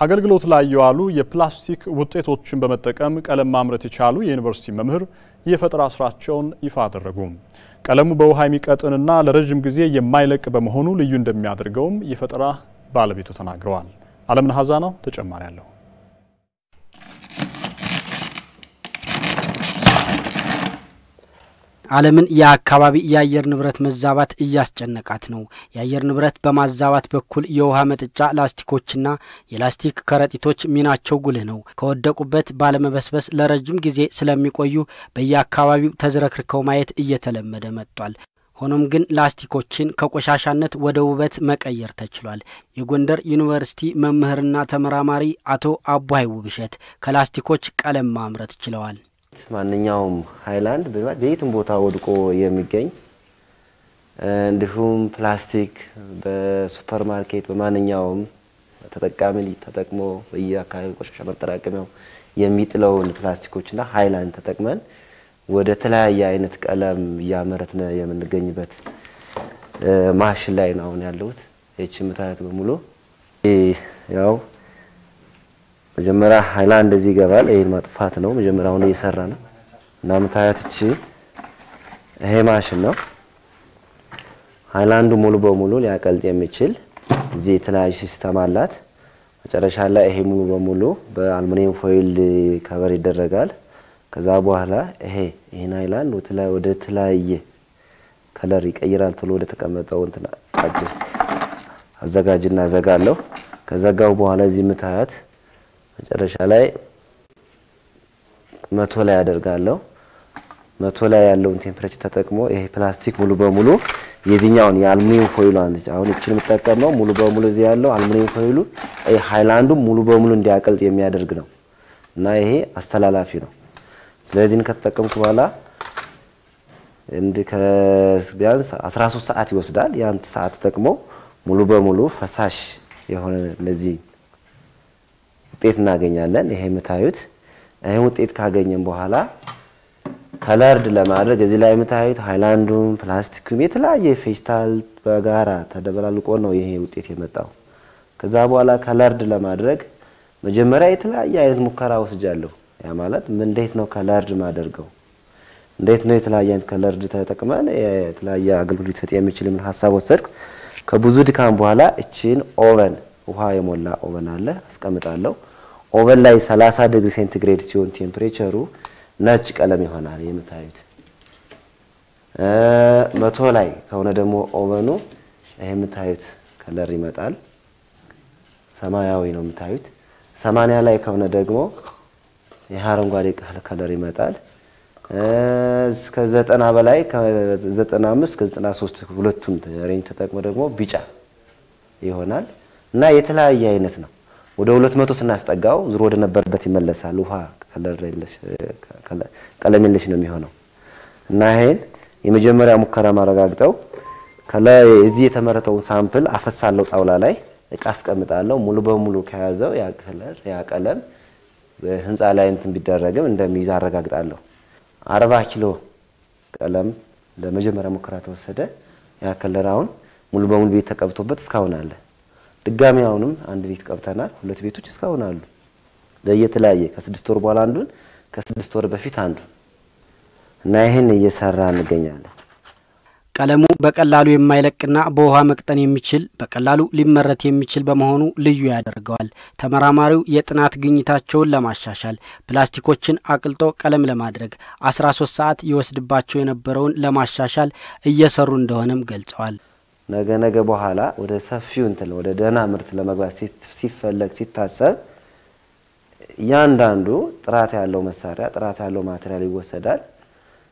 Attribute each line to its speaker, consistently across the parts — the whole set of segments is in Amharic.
Speaker 1: አገልግሎት ላይ የዋሉ የፕላስቲክ ውጤቶችን በመጠቀም ቀለም ማምረት የቻሉ የዩኒቨርሲቲ መምህር የፈጠራ ስራቸውን ይፋ አደረጉ። ቀለሙ በውሃ የሚቀጥንና ለረዥም ጊዜ የማይለቅ በመሆኑ ልዩ እንደሚያደርገውም የፈጠራ ባለቤቱ ተናግረዋል። አለምነህ ሀዛ ነው ተጨማሪ አለው።
Speaker 2: ዓለምን የአካባቢ የአየር ንብረት መዛባት እያስጨነቃት ነው። የአየር ንብረት በማዛባት በኩል የውሃ መጠጫ ላስቲኮችና የላስቲክ ከረጢቶች ሚናቸው ጉልህ ነው። ከወደቁበት ባለመበስበስ ለረጅም ጊዜ ስለሚቆዩ በየአካባቢው ተዝረክርከው ማየት እየተለመደ መጥቷል። ሆኖም ግን ላስቲኮችን ከቆሻሻነት ወደ ውበት መቀየር ተችሏል። የጎንደር ዩኒቨርሲቲ መምህርና ተመራማሪ አቶ አቡሀይ ውብሸት ከላስቲኮች ቀለም ማምረት ችለዋል።
Speaker 3: ማንኛውም ሀይላንድ በየትም ቦታ ወድቆ የሚገኝ እንዲሁም ፕላስቲክ በሱፐር ማርኬት በማንኛውም ተጠቃሚ ተጠቅሞ በየአካባቢ ቆሻሻ ማጠራቀሚያው የሚጥለውን ፕላስቲኮችና ሀይላንድ ተጠቅመን ወደ ተለያየ አይነት ቀለም እያመረትን የምንገኝበት ማሽን ላይ ነው አሁን ያለሁት። ይህች የምታዩት በሙሉ ያው መጀመሪያ ሀይላንድ እንደዚህ ይገባል። ይሄን ማጥፋት ነው መጀመሪያ አሁን እየሰራ ነው እና ምታያት እቺ ይሄ ማሽን ነው። ሀይላንዱ ሙሉ በሙሉ ሊያቀልጥ የሚችል እዚህ የተለያዩ system አላት። መጨረሻ ላይ ይሄ ሙሉ በሙሉ በአልሙኒየም foil cover ይደረጋል። ከዛ በኋላ ይሄ ይሄን ሀይላንድ ወደ ተለያየ color ይቀይራል ተብሎ ወደ ተቀመጠው እንትና adjust አዘጋጅና ዘጋለሁ። ከዘጋው በኋላ እዚህ ምታያት መጨረሻ ላይ መቶ ላይ ያደርጋለሁ። መቶ ላይ ያለውን temperature ተጠቅሞ ይሄ ፕላስቲክ ሙሉ በሙሉ የዚህኛውን የአልሙኒየም foil ኡ አንድ አሁን እችን የምጠቀመው ሙሉ በሙሉ እዚህ ያለው አልሙኒየም foil ኡ ሃይላንዱ ሙሉ በሙሉ እንዲያቀልጥ የሚያደርግ ነው እና ይሄ አስተላላፊ ነው። ስለዚህን ከተጠቀምኩ በኋላ ቢያንስ 13 ሰዓት ይወስዳል። ያን ሰዓት ተጠቅሞ ሙሉ በሙሉ ፈሳሽ የሆነ እነዚህ ውጤት እናገኛለን። ይሄ የምታዩት ይሄን ውጤት ካገኘን በኋላ colored ለማድረግ እዚህ ላይ የምታዩት ሃይላንዱም ፕላስቲኩም የተለያየ ፌስታል በጋራ ተደበላልቆ ነው ይሄ ውጤት የመጣው። ከዛ በኋላ colored ለማድረግ መጀመሪያ የተለያየ አይነት ሙከራ ወስጃለሁ። ያ ማለት እንዴት ነው colored ማደርገው፣ እንዴት ነው የተለያየ አይነት colored ተጠቅመን የተለያየ አገልግሎት ሊሰጥ የሚችል ምን ሀሳብ ወሰድኩ። ከብዙ ድካም በኋላ እቺን oven ውሃ የሞላ oven አለ አስቀምጣለሁ። oven ላይ 30 ዲግሪ ሴንቲግሬድ ሲሆን temperature ኡ ነጭ ቀለም ይሆናል የምታዩት። መቶ ላይ ከሆነ ደግሞ oven ኡ ይሄ የምታዩት color ይመጣል፣ ሰማያዊ ነው የምታዩት። ሰማንያ ላይ ከሆነ ደግሞ ይህ አረንጓዴ color ይመጣል። እስከ ዘጠና በላይ ከዘጠና አምስት ከዘጠና ሶስት ሁለቱን ሬንጅ ተጠቅሞ ደግሞ ቢጫ ይሆናል እና የተለያየ አይነት ነው። ወደ ሁለት መቶ ስናስጠጋው ዙሮ ወደ ነበረበት ይመለሳል። ውሃ ቀለም የለሽ ነው የሚሆነው እና ይሄን የመጀመሪያ ሙከራ ማረጋግጠው ከላይ እዚህ የተመረተውን sample አፈሳለሁ ጣውላ ላይ እቃ አስቀምጣለሁ። ሙሉ በሙሉ ከያዘው ያ color ያ ቀለም ህንፃ ላይ እንትን ቢደረግም እንደሚይዝ አረጋግጣለሁ። አርባ ኪሎ ቀለም ለመጀመሪያ ሙከራ ተወሰደ። ያ ከለር አሁን ሙሉ በሙሉ ቤት ተቀብቶበት እስካሁን አለ። ድጋሚ አሁንም አንድ ቤት ቀብተናል። ሁለት ቤቶች እስካሁን አሉ። ለየተለያየ ከስድስት ወር በኋላ አንዱን ከስድስት ወር በፊት አንዱን እና ይህን እየሰራ እንገኛለን።
Speaker 2: ቀለሙ በቀላሉ የማይለቅና በውሃ መቅጠን የሚችል በቀላሉ ሊመረት የሚችል በመሆኑ ልዩ ያደርገዋል። ተመራማሪው የጥናት ግኝታቸውን ለማሻሻል ፕላስቲኮችን አቅልጦ ቀለም ለማድረግ 13 ሰዓት ይወስድባቸው የነበረውን ለማሻሻል እየሰሩ እንደሆነም ገልጸዋል።
Speaker 3: ነገ ነገ በኋላ ወደ ሰፊው እንትን ወደ ደህና ምርት ለመግባት ሲፈለግ ሲታሰብ እያንዳንዱ ጥራት ያለው መሳሪያ ጥራት ያለው material ይወሰዳል።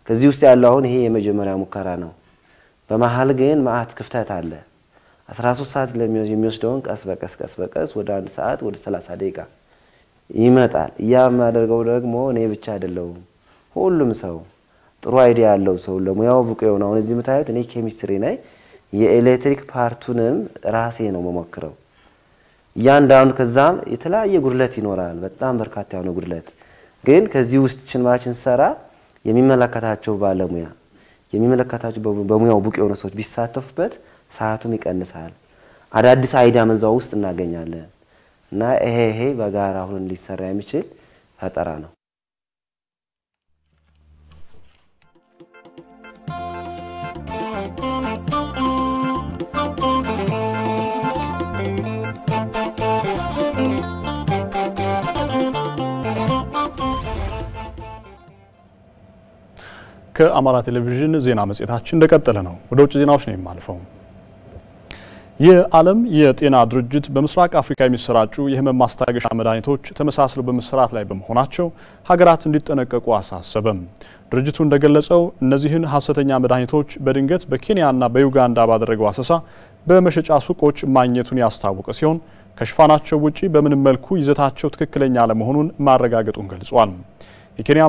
Speaker 3: ከዚህ ውስጥ ያለው አሁን ይሄ የመጀመሪያ ሙከራ ነው። በመሀል ግን መአት ክፍተት አለ። 13 ሰዓት የሚወስደውን ቀስ በቀስ ቀስ በቀስ ወደ አንድ ሰዓት ወደ 30 ደቂቃ ይመጣል። እያ የማደርገው ደግሞ እኔ ብቻ አይደለሁም። ሁሉም ሰው ጥሩ idea ያለው ሰው ለሙያው ብቁ የሆነ አሁን እዚህ የምታዩት እኔ ኬሚስትሪ ነኝ። የ electric part ኡንም ራሴ ነው መሞክረው እያንዳንዱ ከዛም የተለያየ ጉድለት ይኖራል። በጣም በርካታ የሆነ ጉድለት ግን ከዚህ ውስጥ ችንማችን ሰራ የሚመለከታቸው ባለሙያ የሚመለከታቸው በሙያው ብቁ የሆነ ሰዎች ቢሳተፉበት ሰዓቱም ይቀንሳል። አዳዲስ አይዲያ መዛው ውስጥ እናገኛለን እና ይሄ ይሄ በጋራ አሁን ሊሰራ የሚችል ፈጠራ ነው።
Speaker 1: ከአማራ ቴሌቪዥን ዜና መጽሔታችን እንደቀጠለ ነው። ወደ ውጭ ዜናዎች ነው የማልፈው። የዓለም የጤና ድርጅት በምስራቅ አፍሪካ የሚሰራጩ የህመም ማስታገሻ መድኃኒቶች ተመሳስለው በመሰራት ላይ በመሆናቸው ሀገራት እንዲጠነቀቁ አሳሰበም። ድርጅቱ እንደገለጸው እነዚህን ሀሰተኛ መድኃኒቶች በድንገት በኬንያና በዩጋንዳ ባደረገው አሰሳ በመሸጫ ሱቆች ማግኘቱን ያስታወቀ ሲሆን ከሽፋናቸው ውጪ በምንም መልኩ ይዘታቸው ትክክለኛ አለመሆኑን ማረጋገጡን ገልጿል። የኬንያ